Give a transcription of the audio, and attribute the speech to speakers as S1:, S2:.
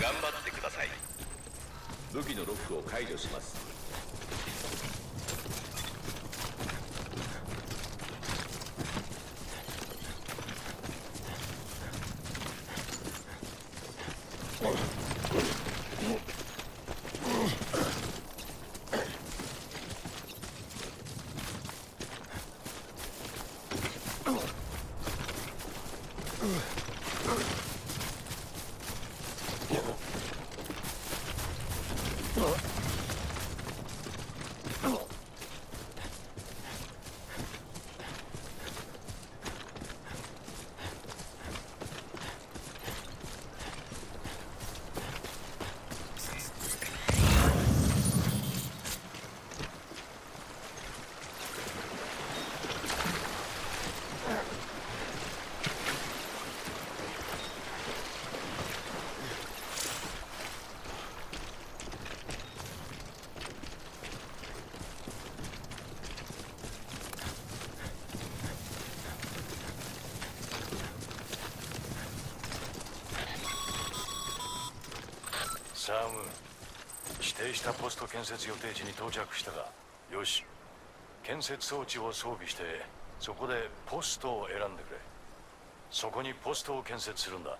S1: 頑張ってください。
S2: 武器のロックを解除します。
S3: Oh. サム指定したポスト建設予定地に到着したがよし。建設装置を装備してそこでポストを選んでくれ。そこにポストを建設するんだ。